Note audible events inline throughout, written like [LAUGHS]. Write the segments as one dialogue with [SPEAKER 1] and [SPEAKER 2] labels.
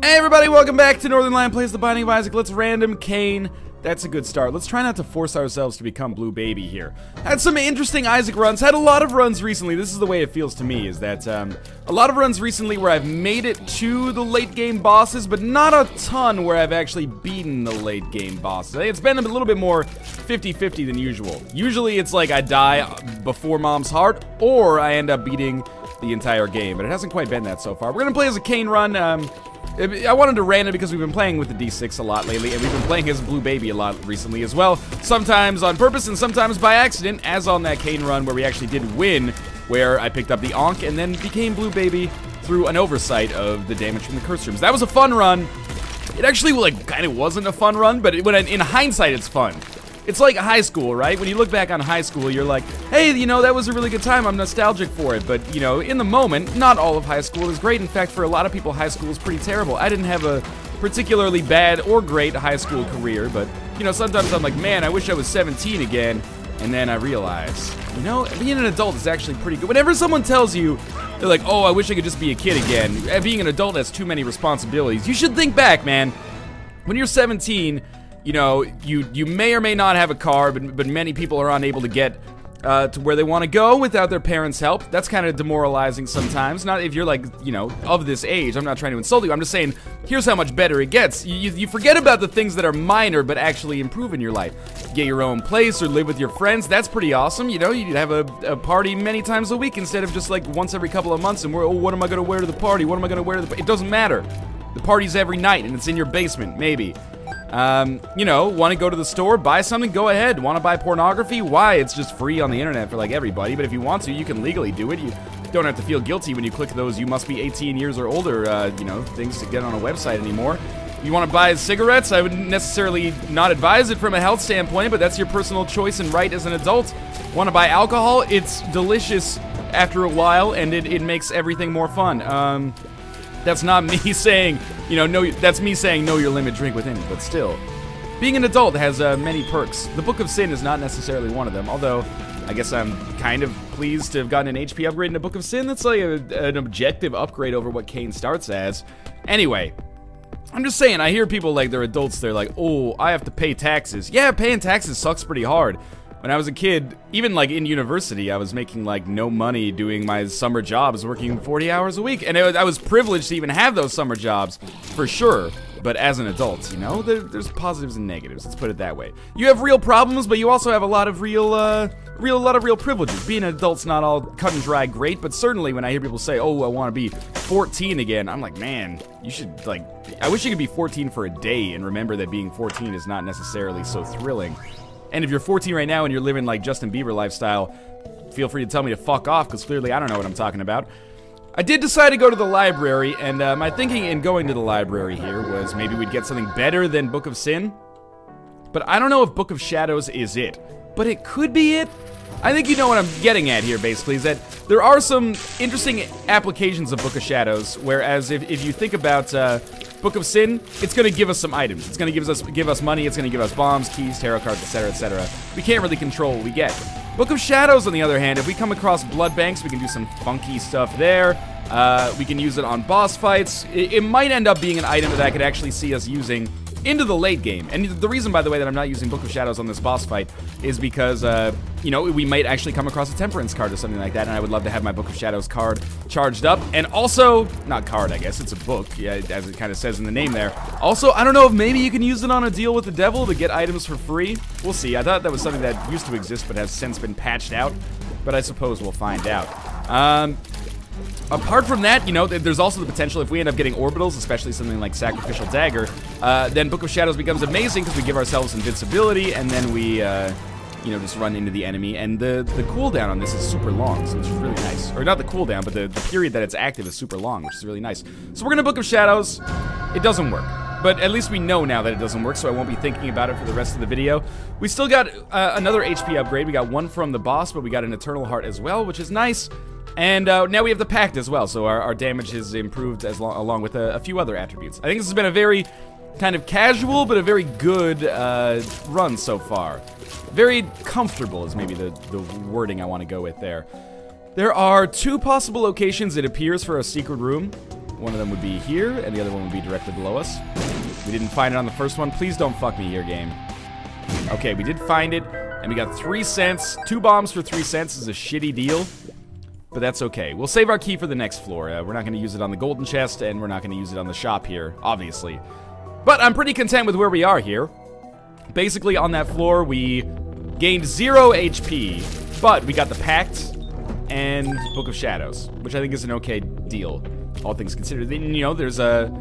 [SPEAKER 1] Hey everybody, welcome back to Northernlion Plays The Binding of Isaac. Let's random Cain. That's a good start. Let's try not to force ourselves to become Blue Baby here. Had some interesting Isaac runs. Had a lot of runs recently. This is the way it feels to me, is that um, a lot of runs recently where I've made it to the late game bosses, but not a ton where I've actually beaten the late game bosses. It's been a little bit more 50-50 than usual. Usually it's like I die before Mom's Heart, or I end up beating the entire game, but it hasn't quite been that so far. We're gonna play as a Cain run. Um, I wanted to random because we've been playing with the D6 a lot lately, and we've been playing as Blue Baby a lot recently as well. Sometimes on purpose and sometimes by accident, as on that Cain run where we actually did win, where I picked up the Ankh and then became Blue Baby through an oversight of the damage from the curse rooms. That was a fun run. It actually like kind of wasn't a fun run, but it, when in hindsight, it's fun. It's like high school, right? When you look back on high school, you're like, hey, you know, that was a really good time. I'm nostalgic for it. But, you know, in the moment, not all of high school is great. In fact, for a lot of people, high school is pretty terrible. I didn't have a particularly bad or great high school career, but, you know, sometimes I'm like, man, I wish I was 17 again. And then I realize, you know, being an adult is actually pretty good. Whenever someone tells you, they're like, oh, I wish I could just be a kid again. Being an adult has too many responsibilities. You should think back, man. When you're 17, you know, you you may or may not have a car, but, but many people are unable to get uh, to where they want to go without their parents' help. That's kind of demoralizing sometimes. Not if you're like, you know, of this age. I'm not trying to insult you. I'm just saying, here's how much better it gets. You, you, you forget about the things that are minor but actually improve in your life. Get your own place or live with your friends. That's pretty awesome. You know, you'd have a, a party many times a week instead of just like once every couple of months and we're, oh, what am I going to wear to the party? What am I going to wear to the It doesn't matter. The party's every night and it's in your basement, maybe. Um, you know, want to go to the store, buy something, go ahead. Want to buy pornography? Why? It's just free on the internet for like everybody, but if you want to, you can legally do it. You don't have to feel guilty when you click those you must be 18 years or older, uh, you know, things to get on a website anymore. You want to buy cigarettes? I wouldn't necessarily not advise it from a health standpoint, but that's your personal choice and right as an adult. Want to buy alcohol? It's delicious after a while, and it, it makes everything more fun. Um, that's not me [LAUGHS] saying, you know, no, that's me saying know your limit, drink within, but still. Being an adult has uh, many perks. The Book of Sin is not necessarily one of them, although I guess I'm kind of pleased to have gotten an HP upgrade in the Book of Sin. That's like a, an objective upgrade over what Cain starts as. Anyway, I'm just saying, I hear people like they're adults, they're like, oh, I have to pay taxes. Yeah, paying taxes sucks pretty hard. When I was a kid, even like in university, I was making like no money doing my summer jobs, working 40 hours a week. And it, I was privileged to even have those summer jobs, for sure. But as an adult, you know, there, there's positives and negatives. Let's put it that way. You have real problems, but you also have a lot of real, uh, real, a lot of real privileges. Being an adult's not all cut and dry great, but certainly when I hear people say, "Oh, I want to be 14 again," I'm like, man, you should like. I wish you could be 14 for a day and remember that being 14 is not necessarily so thrilling. And if you're 14 right now and you're living like Justin Bieber lifestyle, feel free to tell me to fuck off because clearly I don't know what I'm talking about. I did decide to go to the library, and uh, my thinking in going to the library here was maybe we'd get something better than Book of Sin. But I don't know if Book of Shadows is it. But it could be it. I think you know what I'm getting at here, basically, is that there are some interesting applications of Book of Shadows, whereas if, if you think about uh, Book of Sin, it's going to give us some items. It's going to give us give us money. It's going to give us bombs, keys, tarot cards, etc., etc. We can't really control what we get. Book of Shadows, on the other hand, if we come across blood banks, we can do some funky stuff there. Uh, we can use it on boss fights. It, it might end up being an item that I could actually see us using into the late game. And the reason, by the way, that I'm not using Book of Shadows on this boss fight is because, uh, you know, we might actually come across a Temperance card or something like that, and I would love to have my Book of Shadows card charged up. And also, not card, I guess, it's a book, yeah, as it kind of says in the name there. Also, I don't know if maybe you can use it on a deal with the devil to get items for free. We'll see. I thought that was something that used to exist but has since been patched out, but I suppose we'll find out. Um, Apart from that, you know, there's also the potential if we end up getting orbitals, especially something like Sacrificial Dagger, uh, then Book of Shadows becomes amazing because we give ourselves invincibility and then we, uh, you know, just run into the enemy. And the, the cooldown on this is super long, so it's really nice. Or not the cooldown, but the, the period that it's active is super long, which is really nice. So we're going to Book of Shadows. It doesn't work. But at least we know now that it doesn't work, so I won't be thinking about it for the rest of the video. We still got uh, another HP upgrade. We got one from the boss, but we got an Eternal Heart as well, which is nice. And uh, now we have the Pact as well, so our, our damage has improved as lo along with a, a, few other attributes. I think this has been a very kind of casual, but a very good uh, run so far. Very comfortable is maybe the, the wording I want to go with there. There are two possible locations, it appears, for a secret room. One of them would be here, and the other one would be directly below us. We didn't find it on the first one. Please don't fuck me here, game. Okay, we did find it, and we got three cents. Two bombs for three cents is a shitty deal, but that's okay. We'll save our key for the next floor. Uh, we're not going to use it on the golden chest, and we're not going to use it on the shop here, obviously. But I'm pretty content with where we are here. Basically, on that floor, we gained zero HP, but we got the Pact and Book of Shadows, which I think is an okay deal, all things considered. Then, you know, there's a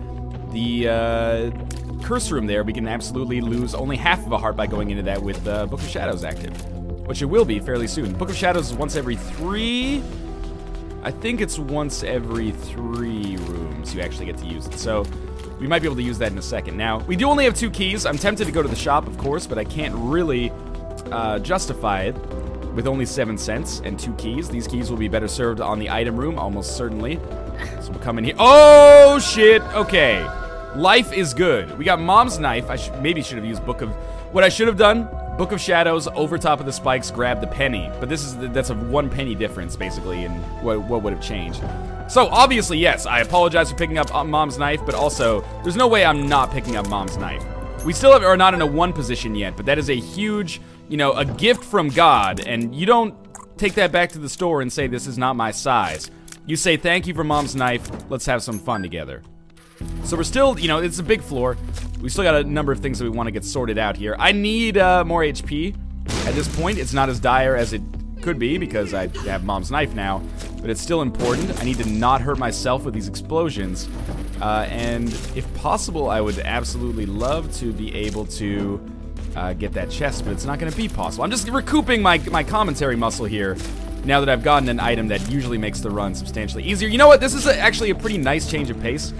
[SPEAKER 1] the uh, curse room there. We can absolutely lose only half of a heart by going into that with uh, Book of Shadows active, which it will be fairly soon. Book of Shadows is once every three. I think it's once every three rooms you actually get to use it. So we might be able to use that in a second. Now, we do only have two keys. I'm tempted to go to the shop, of course, but I can't really uh, justify it with only seven cents and two keys. These keys will be better served on the item room, almost certainly. So we'll come in here. Oh, shit. Okay. Life is good. We got Mom's Knife. I sh maybe should have used Book of... What I should have done, Book of Shadows, over top of the spikes, grab the penny. But this is the, that's a one penny difference, basically, in what, what would have changed. So, obviously, yes, I apologize for picking up uh, Mom's Knife, but also, there's no way I'm not picking up Mom's Knife. We still have, are not in a one position yet, but that is a huge, you know, a gift from God, and you don't take that back to the store and say, this is not my size. You say, thank you for Mom's Knife, let's have some fun together. So we're still, you know, it's a big floor. We still got a number of things that we want to get sorted out here. I need uh, more HP. At this point, it's not as dire as it could be because I have mom's knife now, but it's still important. I need to not hurt myself with these explosions. Uh, and if possible, I would absolutely love to be able to uh, get that chest, but it's not going to be possible. I'm just recouping my, my commentary muscle here now that I've gotten an item that usually makes the run substantially easier. You know what? This is a, actually a pretty nice change of pace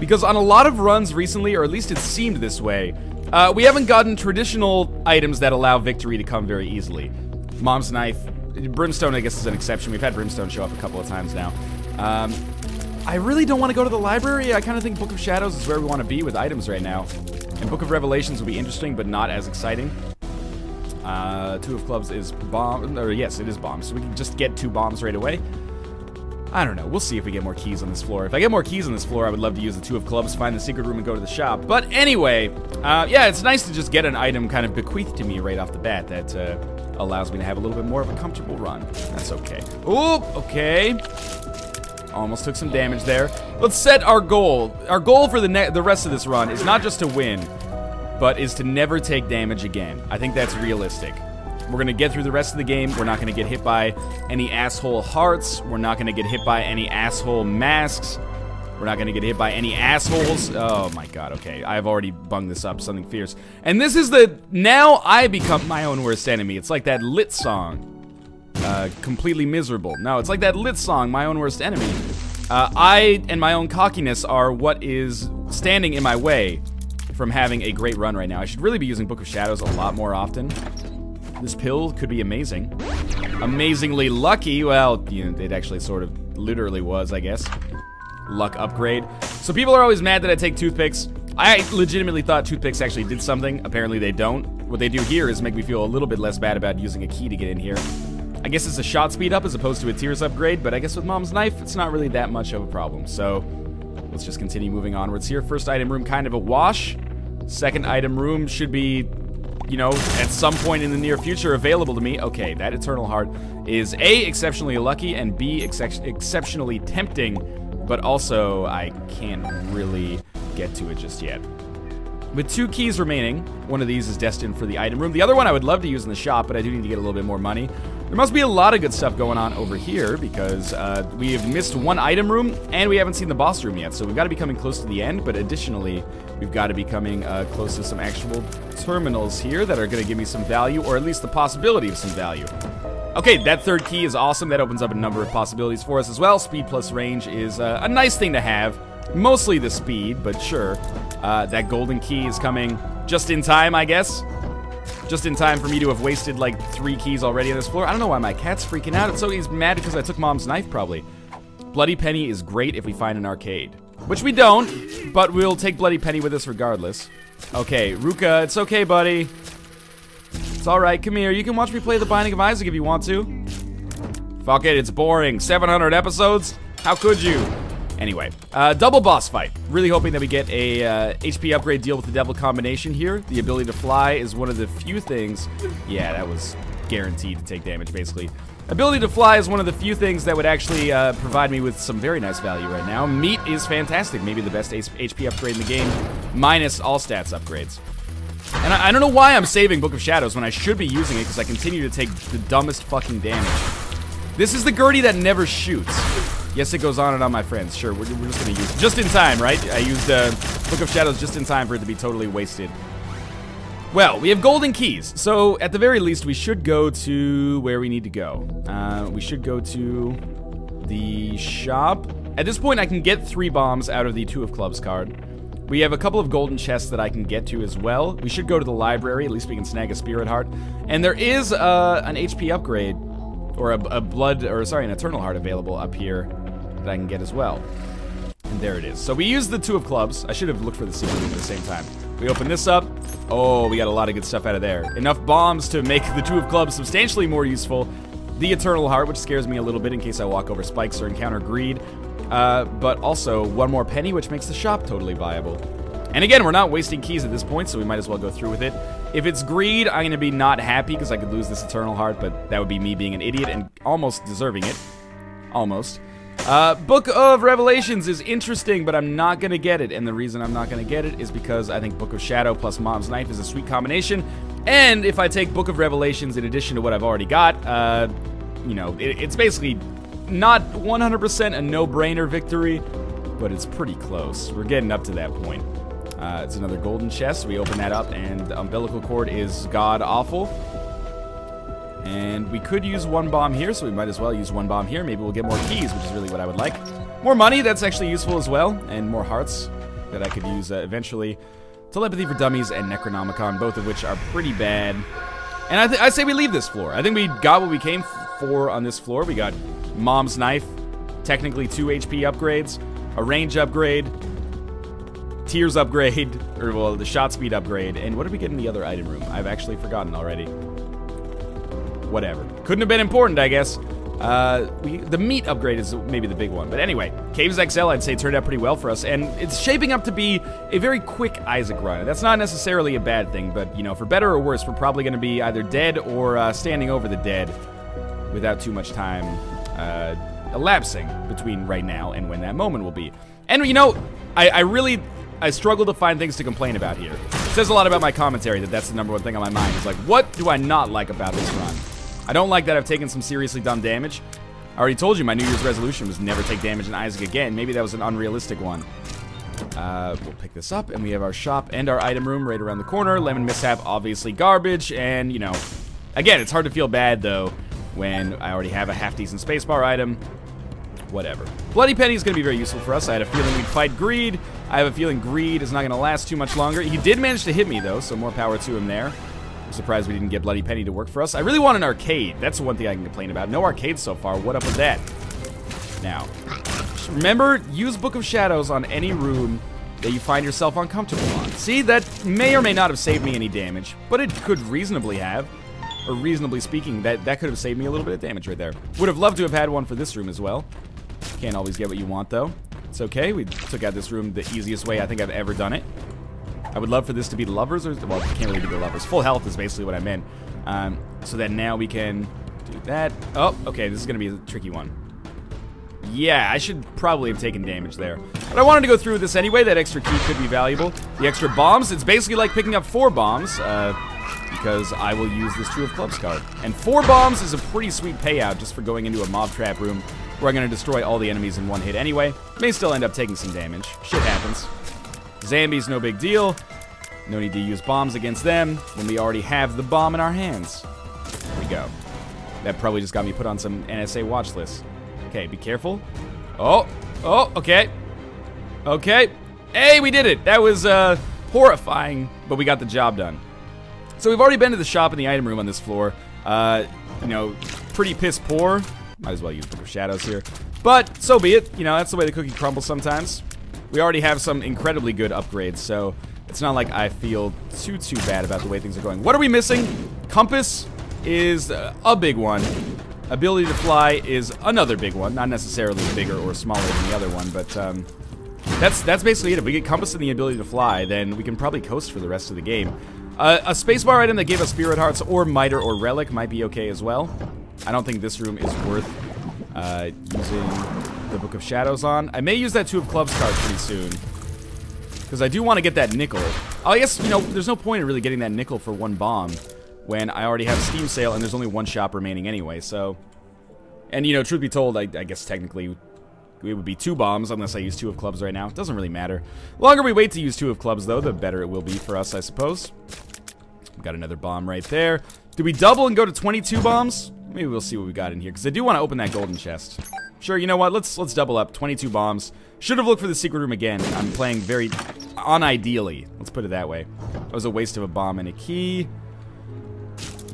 [SPEAKER 1] because on a lot of runs recently, or at least it seemed this way, uh, we haven't gotten traditional items that allow victory to come very easily. Mom's Knife, Brimstone, I guess, is an exception. We've had Brimstone show up a couple of times now. Um, I really don't want to go to the library. I kind of think Book of Shadows is where we want to be with items right now. And Book of Revelations will be interesting, but not as exciting. Uh, two of Clubs is bomb, or yes, it is bomb, so we can just get two bombs right away. I don't know. We'll see if we get more keys on this floor. If I get more keys on this floor, I would love to use the two of clubs, find the secret room, and go to the shop. But anyway, uh, yeah, it's nice to just get an item kind of bequeathed to me right off the bat that uh, allows me to have a little bit more of a comfortable run. That's okay. Oop, okay. Almost took some damage there. Let's set our goal. Our goal for the the rest of this run is not just to win, but is to never take damage again. I think that's realistic. We're going to get through the rest of the game. We're not going to get hit by any asshole hearts. We're not going to get hit by any asshole masks. We're not going to get hit by any assholes. Oh my god, okay. I've already bunged this up, something fierce. And this is the... Now I become my own worst enemy. It's like that lit song. Uh, completely miserable. No, it's like that lit song, My Own Worst Enemy. Uh, I and my own cockiness are what is standing in my way from having a great run right now. I should really be using Book of Shadows a lot more often. This pill could be amazing. Amazingly lucky. Well, you know, it actually sort of literally was, I guess. Luck upgrade. So people are always mad that I take toothpicks. I legitimately thought toothpicks actually did something. Apparently they don't. What they do here is make me feel a little bit less bad about using a key to get in here. I guess it's a shot speed up as opposed to a tears upgrade, but I guess with Mom's Knife, it's not really that much of a problem. So let's just continue moving onwards here. First item room, kind of a wash. Second item room should be you know, at some point in the near future available to me. Okay, that Eternal Heart is A, exceptionally lucky, and B, ex exceptionally tempting, but also I can't really get to it just yet. With two keys remaining, one of these is destined for the item room. The other one I would love to use in the shop, but I do need to get a little bit more money. There must be a lot of good stuff going on over here because uh, we have missed one item room and we haven't seen the boss room yet. So we've got to be coming close to the end, but additionally, we've got to be coming uh, close to some actual terminals here that are going to give me some value, or at least the possibility of some value. Okay, that third key is awesome. That opens up a number of possibilities for us as well. Speed plus range is uh, a nice thing to have. Mostly the speed, but sure. Uh, that golden key is coming just in time, I guess. Just in time for me to have wasted like three keys already on this floor. I don't know why my cat's freaking out. It's So he's mad because I took mom's knife, probably. Bloody Penny is great if we find an arcade. Which we don't, but we'll take Bloody Penny with us regardless. Okay, Ruka, it's okay, buddy. It's alright, come here. You can watch me play The Binding of Isaac if you want to. Fuck it, it's boring. 700 episodes? How could you? Anyway, uh, double boss fight. Really hoping that we get a uh, HP upgrade deal with the devil combination here. The ability to fly is one of the few things... Yeah, that was guaranteed to take damage, basically. Ability to fly is one of the few things that would actually uh, provide me with some very nice value right now. Meat is fantastic. Maybe the best HP upgrade in the game, minus all stats upgrades. And I, I don't know why I'm saving Book of Shadows when I should be using it because I continue to take the dumbest fucking damage. This is the Gurdy that never shoots. Yes, it goes on and on, my friends. Sure, we're, we're just gonna use just in time, right? I used uh, Book of Shadows just in time for it to be totally wasted. Well, we have golden keys, so at the very least, we should go to where we need to go. Uh, we should go to the shop. At this point, I can get three bombs out of the Two of Clubs card. We have a couple of golden chests that I can get to as well. We should go to the library, at least we can snag a Spirit Heart. And there is uh, an HP upgrade, or a, a Blood, or sorry, an Eternal Heart available up here that I can get as well. And there it is. So we use the Two of Clubs. I should have looked for the secret at the same time. We open this up. Oh, we got a lot of good stuff out of there. Enough bombs to make the Two of Clubs substantially more useful. The Eternal Heart, which scares me a little bit in case I walk over spikes or encounter greed. Uh, but also one more penny, which makes the shop totally viable. And again, we're not wasting keys at this point, so we might as well go through with it. If it's greed, I'm going to be not happy because I could lose this Eternal Heart, but that would be me being an idiot and almost deserving it. Almost. Uh, Book of Revelations is interesting, but I'm not going to get it. And the reason I'm not going to get it is because I think Book of Shadow plus Mom's Knife is a sweet combination. And if I take Book of Revelations in addition to what I've already got, uh, you know, it, it's basically not 100% a no-brainer victory, but it's pretty close. We're getting up to that point. Uh, it's another golden chest. We open that up, and the umbilical cord is god-awful. And we could use one bomb here, so we might as well use one bomb here. Maybe we'll get more keys, which is really what I would like. More money, that's actually useful as well, and more hearts that I could use uh, eventually. Telepathy for Dummies and Necronomicon, both of which are pretty bad. And I, I say we leave this floor. I think we got what we came for on this floor. We got Mom's Knife, technically two HP upgrades, a range upgrade, Tears upgrade, [LAUGHS] or well, the shot speed upgrade, and what did we get in the other item room? I've actually forgotten already. Whatever. Couldn't have been important, I guess. Uh, we, the meat upgrade is maybe the big one. But anyway, Caves XL, I'd say, turned out pretty well for us. And it's shaping up to be a very quick Isaac run. That's not necessarily a bad thing, but, you know, for better or worse, we're probably going to be either dead or uh, standing over the dead without too much time uh, elapsing between right now and when that moment will be. And, you know, I, I really... I struggle to find things to complain about here. It says a lot about my commentary that that's the number one thing on my mind. It's like, what do I not like about this run? I don't like that I've taken some seriously dumb damage. I already told you my New Year's resolution was never take damage in Isaac again. Maybe that was an unrealistic one. Uh, we'll pick this up, and we have our shop and our item room right around the corner. Lemon Mishap, obviously garbage, and, you know, again, it's hard to feel bad, though, when I already have a half-decent spacebar item whatever. Bloody Penny is going to be very useful for us. I had a feeling we'd fight Greed. I have a feeling Greed is not going to last too much longer. He did manage to hit me, though, so more power to him there. I'm surprised we didn't get Bloody Penny to work for us. I really want an arcade. That's the one thing I can complain about. No arcades so far. What up with that? Now, remember, use Book of Shadows on any room that you find yourself uncomfortable on. See, that may or may not have saved me any damage, but it could reasonably have. Or reasonably speaking, that, that could have saved me a little bit of damage right there. Would have loved to have had one for this room as well. Can't always get what you want, though. It's okay. We took out this room the easiest way I think I've ever done it. I would love for this to be the lovers, or well, can't really be the lovers. Full health is basically what I meant. Um, so that now we can do that. Oh, okay, this is gonna be a tricky one. Yeah, I should probably have taken damage there. But I wanted to go through this anyway. That extra key could be valuable. The extra bombs, it's basically like picking up four bombs, uh, because I will use this Two of Clubs card. And four bombs is a pretty sweet payout just for going into a mob trap room where I'm going to destroy all the enemies in one hit anyway. May still end up taking some damage. Shit happens. Zambies, no big deal. No need to use bombs against them when we already have the bomb in our hands. There we go. That probably just got me put on some NSA watch list. Okay, be careful. Oh, oh, okay. Okay. Hey, we did it. That was uh, horrifying, but we got the job done. So we've already been to the shop and the item room on this floor. Uh, you know, pretty piss poor. Might as well use Book of Shadows here. But, so be it. You know, that's the way the cookie crumbles sometimes. We already have some incredibly good upgrades, so it's not like I feel too, too bad about the way things are going. What are we missing? Compass is a big one. Ability to fly is another big one. Not necessarily bigger or smaller than the other one, but um, that's that's basically it. If we get Compass and the ability to fly, then we can probably coast for the rest of the game. Uh, a spacebar item that gave us Spirit Hearts or Miter or Relic might be okay as well. I don't think this room is worth uh, using the Book of Shadows on. I may use that Two of Clubs card pretty soon. Because I do want to get that nickel. I guess, you know, there's no point in really getting that nickel for one bomb when I already have Steam Sale and there's only one shop remaining anyway, so... And, you know, truth be told, I, I guess technically it would be two bombs unless I use two of clubs right now. It doesn't really matter. The longer we wait to use two of clubs, though, the better it will be for us, I suppose. Got another bomb right there. Do we double and go to 22 bombs? Maybe we'll see what we got in here, because I do want to open that golden chest. Sure, you know what? Let's let's double up. 22 bombs. Should have looked for the secret room again. I'm playing very unideally. Let's put it that way. That was a waste of a bomb and a key.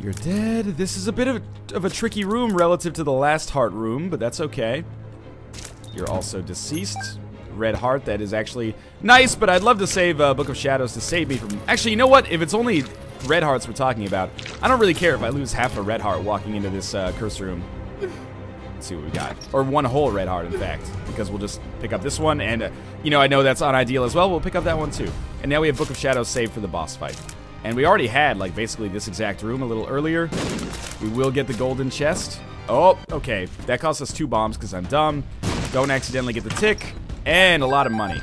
[SPEAKER 1] You're dead. This is a bit of a, of a tricky room relative to the last heart room, but that's okay. You're also deceased. Red heart, that is actually nice, but I'd love to save uh, Book of Shadows to save me from... Actually, you know what? If it's only red hearts we're talking about, I don't really care if I lose half a red heart walking into this uh, curse room. Let's see what we got. Or one whole red heart, in fact, because we'll just pick up this one, and, uh, you know, I know that's unideal as well. We'll pick up that one, too. And now we have Book of Shadows saved for the boss fight. And we already had, like, basically this exact room a little earlier. We will get the golden chest. Oh, okay. That cost us two bombs because I'm dumb. Don't accidentally get the tick. And a lot of money.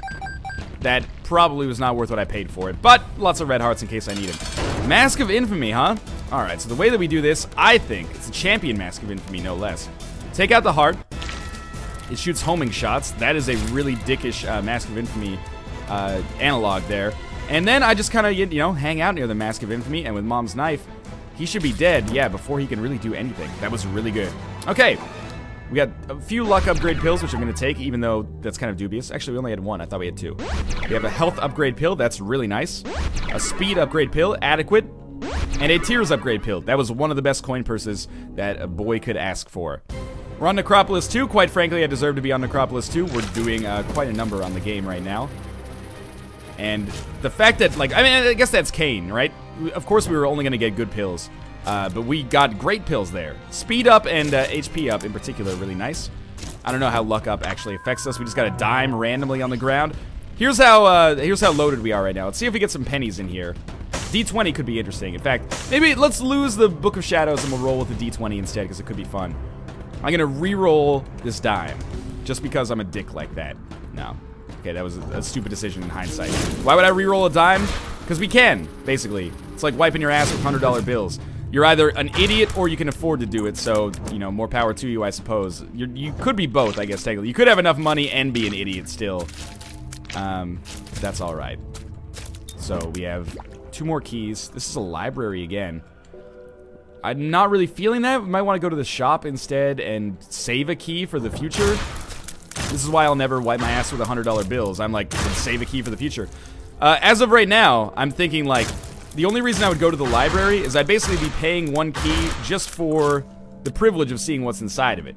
[SPEAKER 1] That probably was not worth what I paid for it. But lots of red hearts in case I need them. Mask of Infamy, huh? Alright, so the way that we do this, I think, it's a champion Mask of Infamy, no less. Take out the heart. It shoots homing shots. That is a really dickish uh, Mask of Infamy uh, analog there. And then I just kind of, you know, hang out near the Mask of Infamy, and with Mom's knife, he should be dead, yeah, before he can really do anything. That was really good. Okay, we got a few luck upgrade pills, which I'm to take, even though that's kind of dubious. Actually, we only had one. I thought we had two. We have a health upgrade pill. That's really nice. A speed upgrade pill. Adequate. And a tears upgrade pill. That was one of the best coin purses that a boy could ask for. We're on Necropolis 2. Quite frankly, I deserve to be on Necropolis 2. We're doing uh, quite a number on the game right now. And the fact that, like, I mean, I guess that's Cain, right? Of course we were only going to get good pills. Uh, but we got great pills there. Speed up and uh, HP up in particular, really nice. I don't know how luck up actually affects us. We just got a dime randomly on the ground. Here's how uh, here's how loaded we are right now. Let's see if we get some pennies in here. D20 could be interesting. In fact, maybe let's lose the Book of Shadows and we'll roll with the D20 instead because it could be fun. I'm gonna re-roll this dime just because I'm a dick like that. No. Okay, that was a, a stupid decision in hindsight. Why would I re-roll a dime? Because we can, basically. It's like wiping your ass with $100 bills you're either an idiot or you can afford to do it, so, you know, more power to you, I suppose. You're, you could be both, I guess, technically. You could have enough money and be an idiot still. Um, that's alright. So, we have two more keys. This is a library again. I'm not really feeling that. We might want to go to the shop instead and save a key for the future. This is why I'll never wipe my ass with $100 bills. I'm like, save a key for the future. Uh, as of right now, I'm thinking like, the only reason I would go to the library is I'd basically be paying one key just for the privilege of seeing what's inside of it.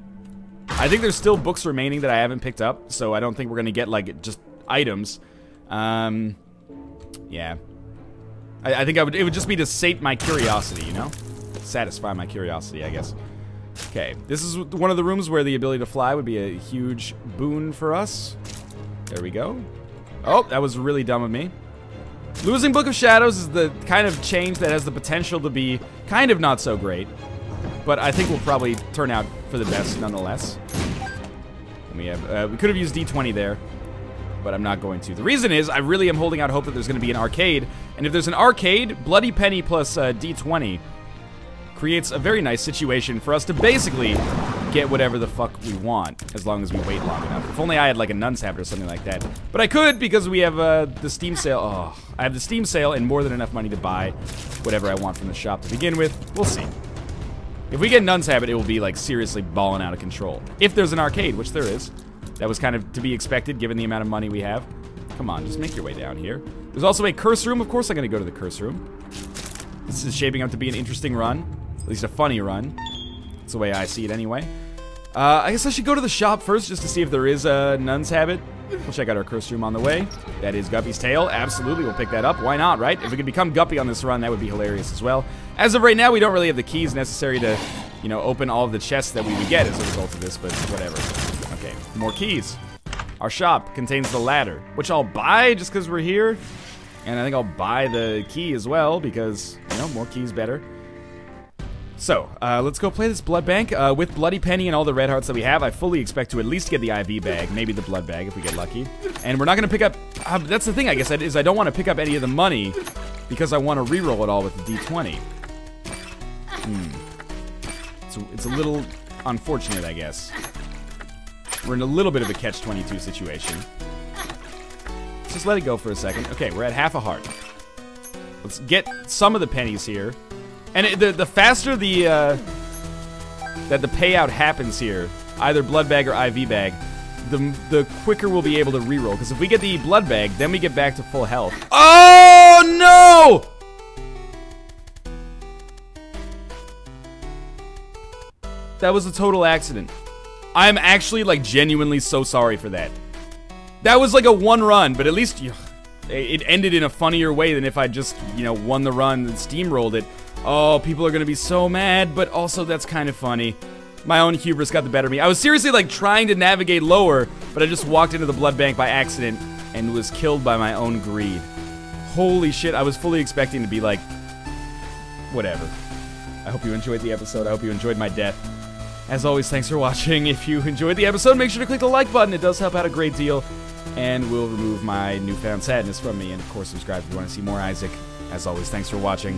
[SPEAKER 1] I think there's still books remaining that I haven't picked up, so I don't think we're going to get, like, just items. Um, yeah. I, I think I would, it would just be to sate my curiosity, you know? Satisfy my curiosity, I guess. Okay, this is one of the rooms where the ability to fly would be a huge boon for us. There we go. Oh, that was really dumb of me. Losing Book of Shadows is the kind of change that has the potential to be kind of not so great. But I think will probably turn out for the best nonetheless. We have uh, we could have used D20 there, but I'm not going to. The reason is I really am holding out hope that there's going to be an arcade, and if there's an arcade, Bloody Penny plus uh, D20 creates a very nice situation for us to basically get whatever the fuck we want, as long as we wait long enough. If only I had like a Nun's Habit or something like that. But I could because we have uh, the Steam sale. Oh, I have the Steam sale and more than enough money to buy whatever I want from the shop to begin with. We'll see. If we get Nun's Habit, it will be like seriously balling out of control. If there's an arcade, which there is. That was kind of to be expected given the amount of money we have. Come on, just make your way down here. There's also a curse room. Of course I'm going to go to the curse room. This is shaping up to be an interesting run. At least a funny run. That's the way I see it anyway. Uh, I guess I should go to the shop first just to see if there is a Nun's Habit. We'll check out our curse room on the way. That is Guppy's tail. Absolutely, we'll pick that up. Why not, right? If we could become Guppy on this run, that would be hilarious as well. As of right now, we don't really have the keys necessary to you know, open all of the chests that we would get as a result of this, but whatever. Okay, more keys. Our shop contains the ladder, which I'll buy just because we're here. And I think I'll buy the key as well because, you know, more keys better. So, uh, let's go play this blood bank. Uh, with Bloody Penny and all the red hearts that we have, I fully expect to at least get the IV bag, maybe the blood bag if we get lucky. And we're not going to pick up... Uh, that's the thing, I guess, is I don't want to pick up any of the money because I want to re-roll it all with the D20. Hmm. It's a, it's a little unfortunate, I guess. We're in a little bit of a catch-22 situation. Let's just let it go for a second. Okay, we're at half a heart. Let's get some of the pennies here. And it, the the faster the uh, that the payout happens here, either blood bag or IV bag, the the quicker we'll be able to reroll. Because if we get the blood bag, then we get back to full health. Oh no! That was a total accident. I'm actually like genuinely so sorry for that. That was like a one run, but at least you, it ended in a funnier way than if I just, you know, won the run and steamrolled it. Oh, people are gonna be so mad, but also that's kind of funny. My own hubris got the better of me. I was seriously like trying to navigate lower, but I just walked into the blood bank by accident and was killed by my own greed. Holy shit, I was fully expecting to be like, whatever. I hope you enjoyed the episode. I hope you enjoyed my death. As always, thanks for watching. If you enjoyed the episode, make sure to click the like button. It does help out a great deal and will remove my newfound sadness from me. And of course, subscribe if you want to see more Isaac. As always, thanks for watching.